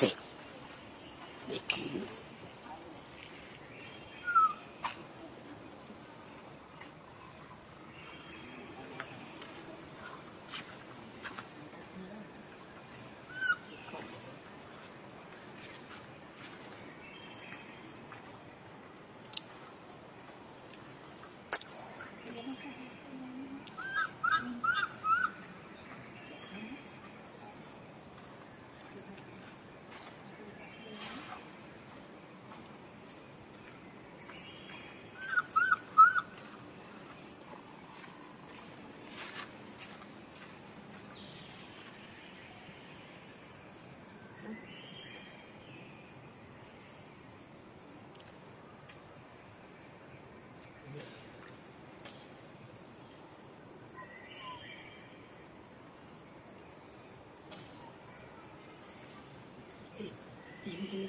Sim. Daqui. 挤不进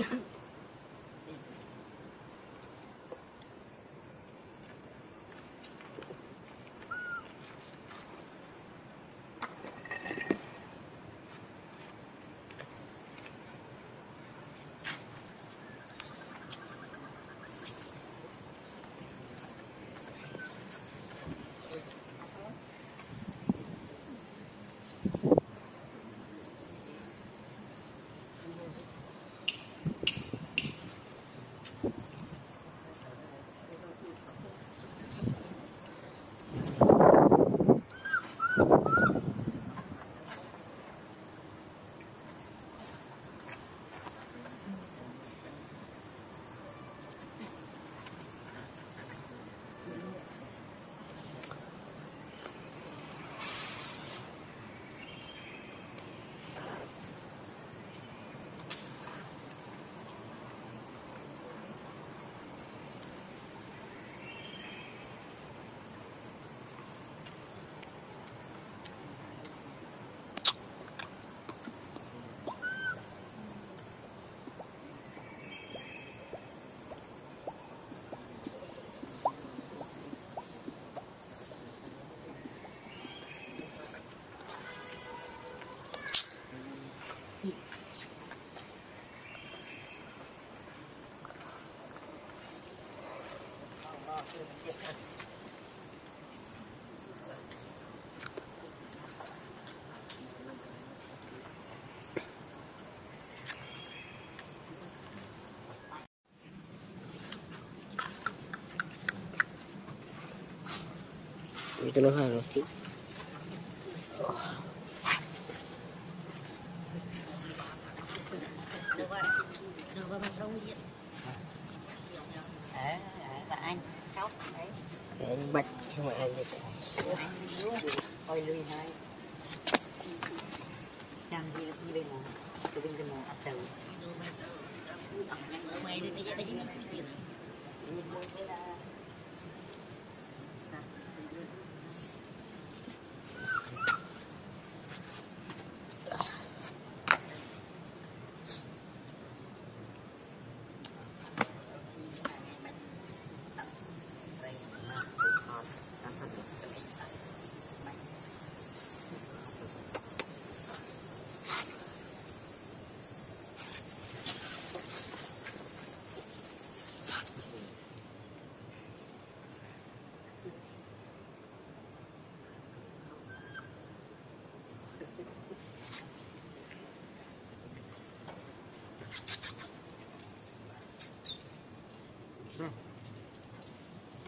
Mm-hmm. Yo te lo dejo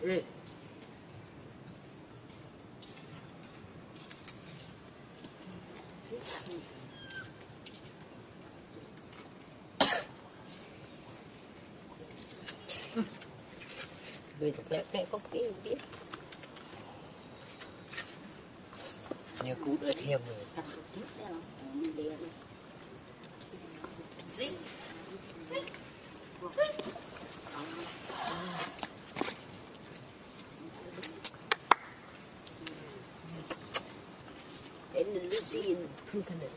Ê. Người thật lẽ lẽ có cái biết. Nhiều cút ở thêm rồi. Đến đến Lucy thương thân này.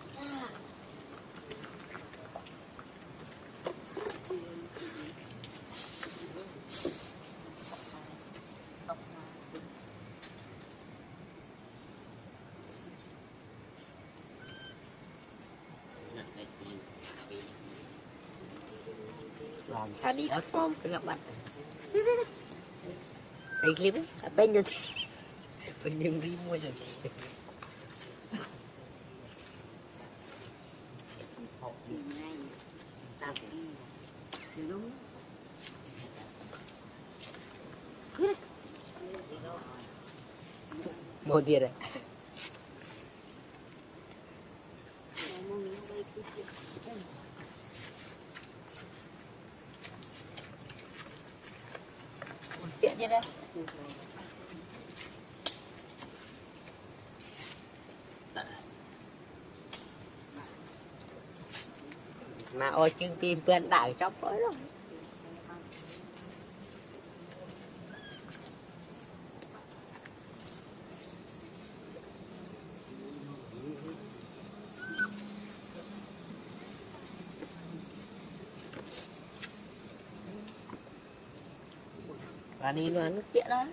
Làm sao đi ở con cái gặp bạn. Đây clip á, bên như thế. Bên như đi mua rồi. Một tiền này. Tiện như đây mà ôi chương tim bên đại trong tới rồi và đi luôn nước đó.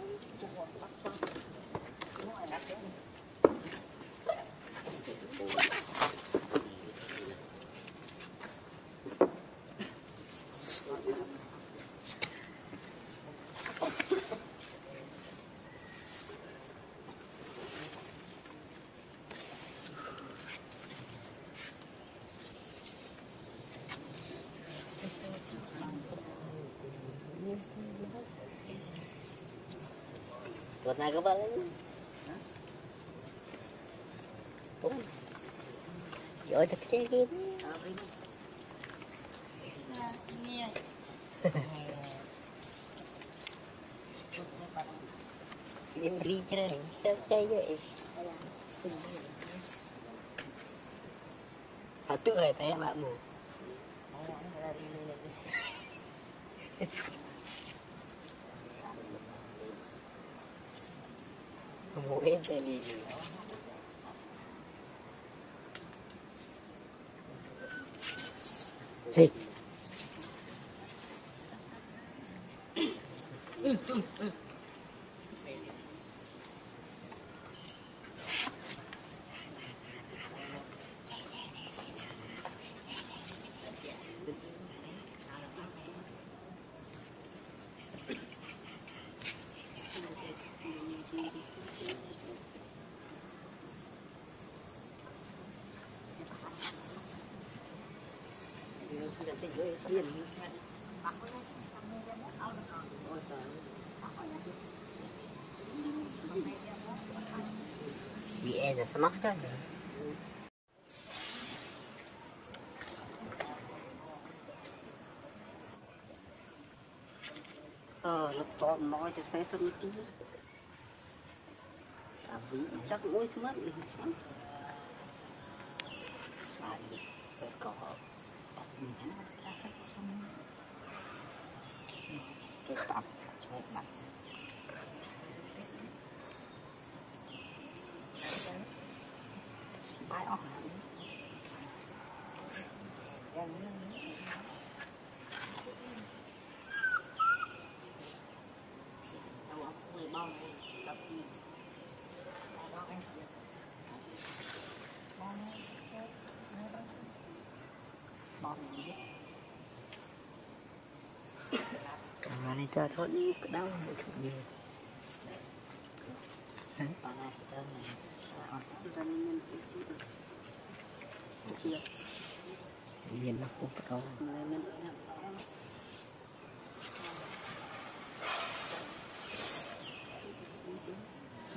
Tuần này có Đúng. Chị ơi thật chơi game Em đi chơi chơi vậy Họ tự lại té bạn mù Xe 的 بأنا سمحت لها ờ lúc tòm nói cho xe xong chứ Cả vị chắc mỗi mất cái tập cho thôi cái đau một chút nhiều nhìn nó cũng có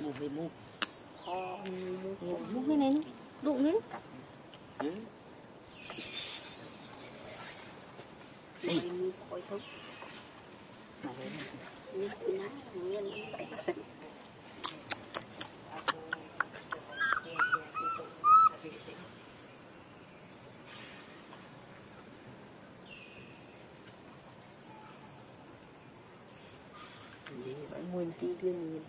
mù về mù kho mù cái này đụng đi khỏi thúc. Mà nguyên vậy vẫn nguyên tí đương nhiên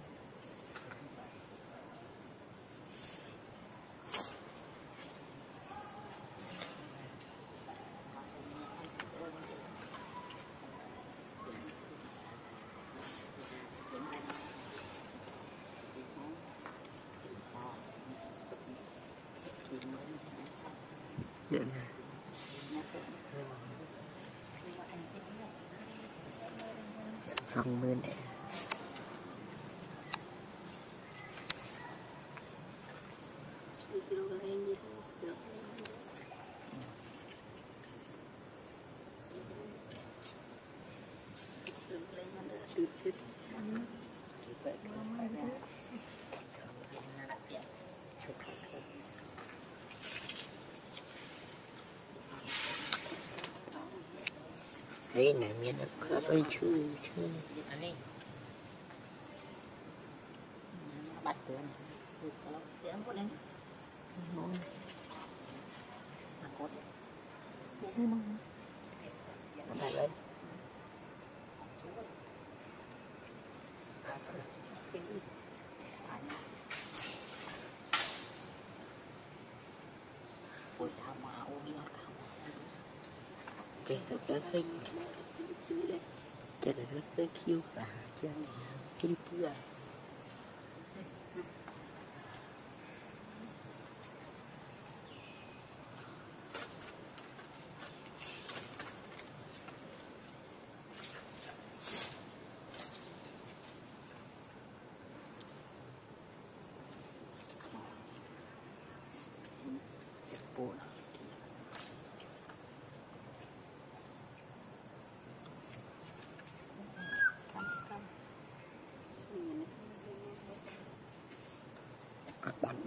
Xong bên này Đây này miền đất ơi chứ chứ. Anh đi Bắt cửa này Thì em có đến Mà có Tại đấy Ôi sao mà ôi nó cao chạy là cái phích Trên là rất cái khiêu cả cái Trên bữa Bộ nó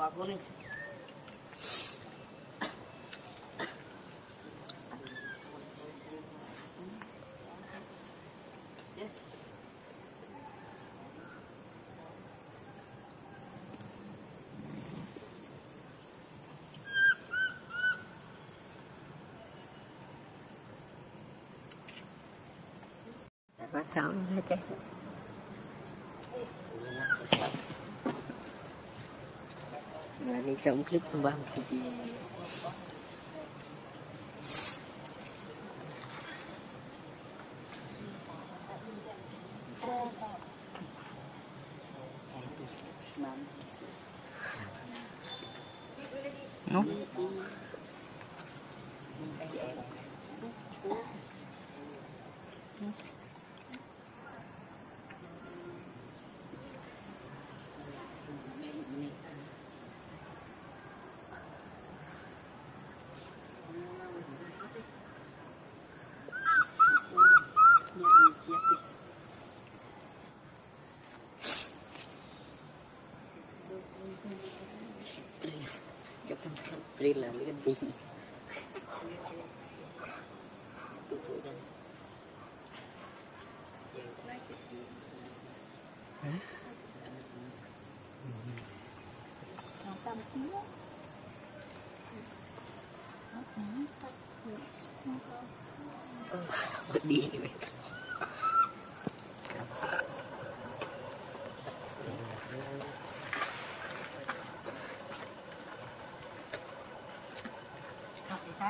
Bà cô lên Bắt cháu ra chết là đi trong clip của ba chị nó chụp xong tri là lấy cái đi tụ tụ đây Trong tâm tiếng bật đi vậy thì sai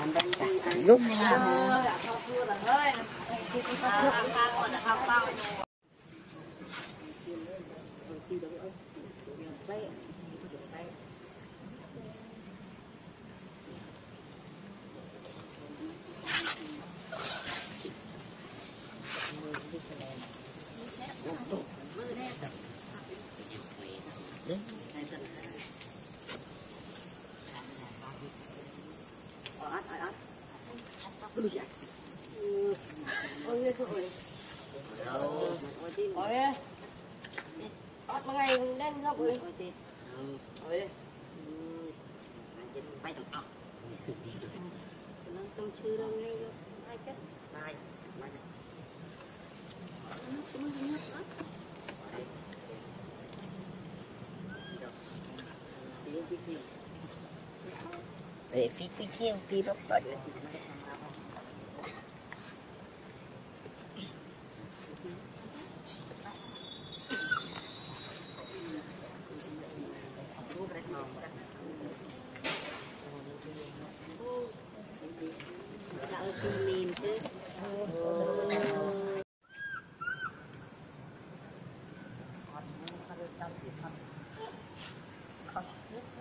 phi cái chiêu kia đó rồi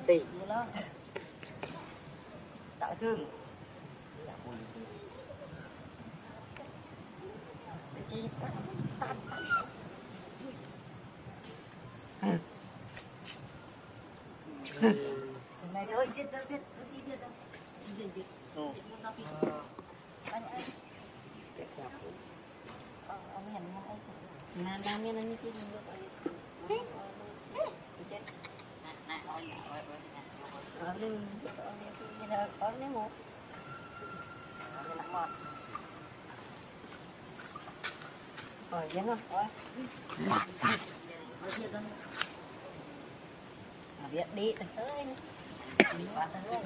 Thì đó tạo thương Này thôi chết chết chết Đi đi đâu Đi đi đi Nah, dami na nito yung rồi, vậy thôi. Rồi. À, đi tới. Tới rồi.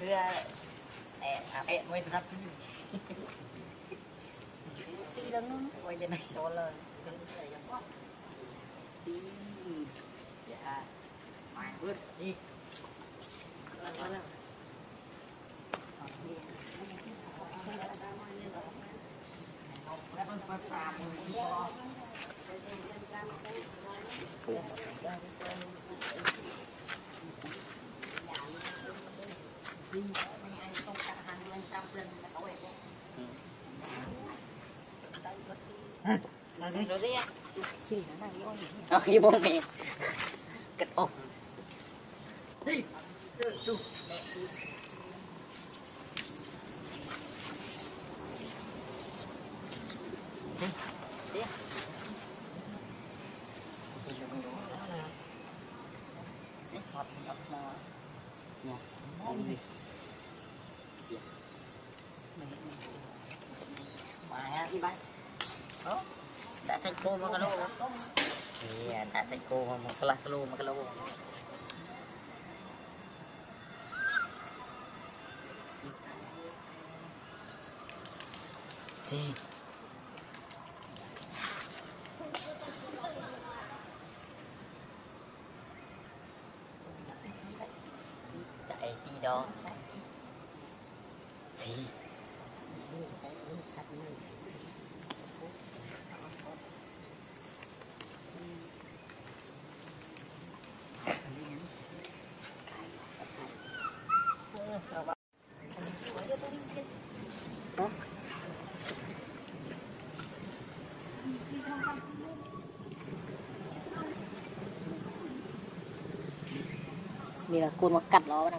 Thưa ẹ à mới thật đi lên nó quay trên này. Cho lên dạ. Mày bước đi. Lên lên lên Ờ, với bố đã xanh cô mà cái lô. Thì đã xanh cô một cái lô mà cái lô. Thì đi đó thì thì là cuốn một cặt nó vào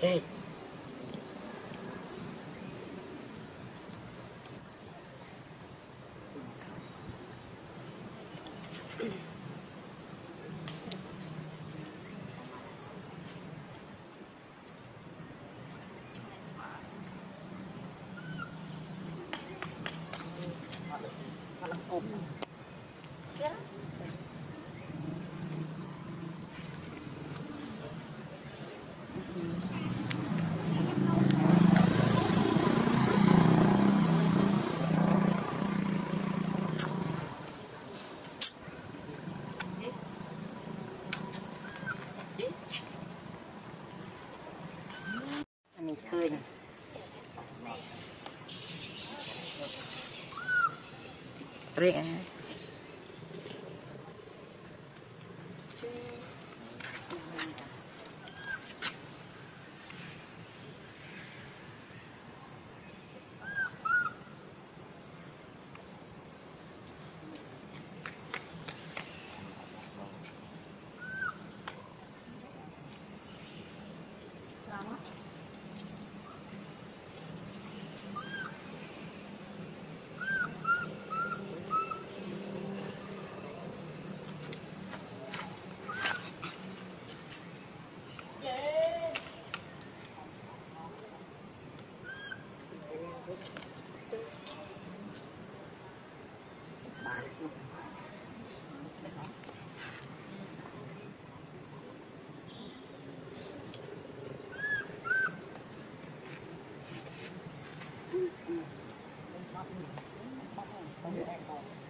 Hey. re, my home.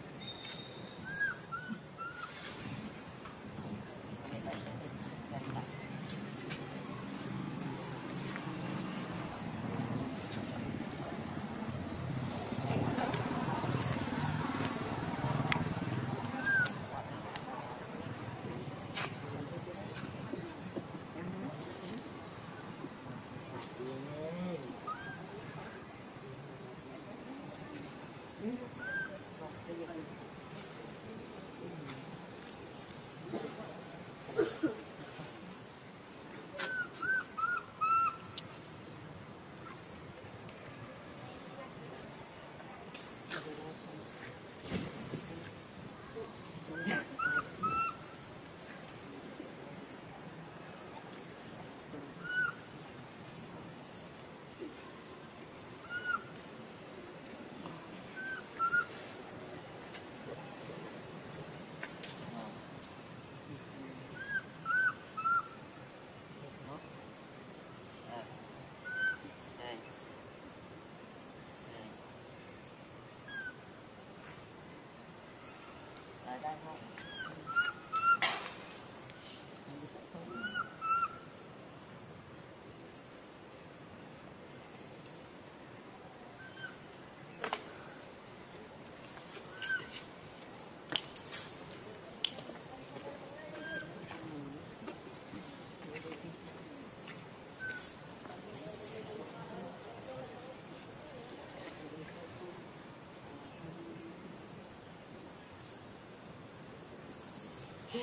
lại đây không Yeah.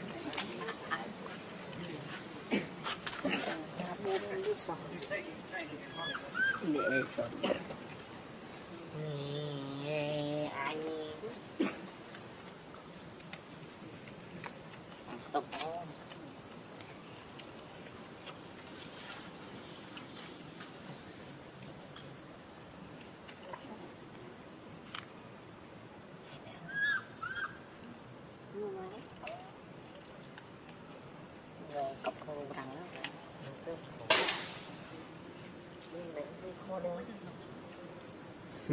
Đi